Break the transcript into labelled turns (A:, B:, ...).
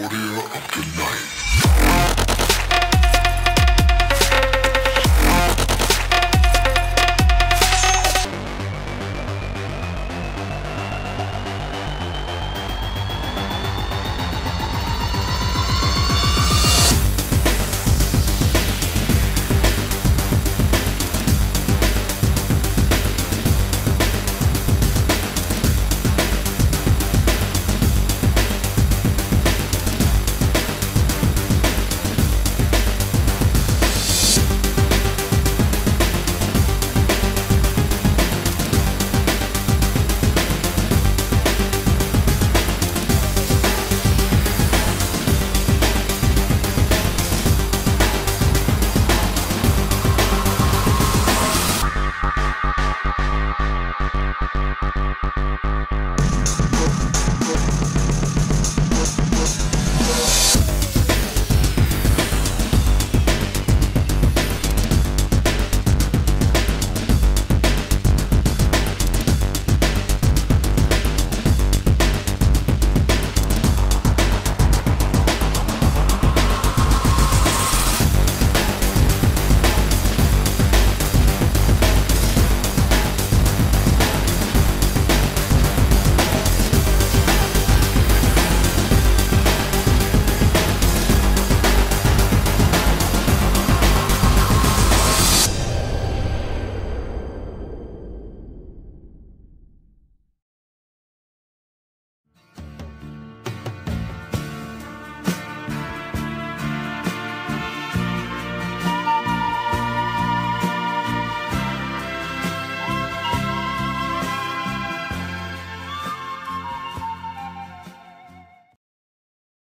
A: Audio of the Night.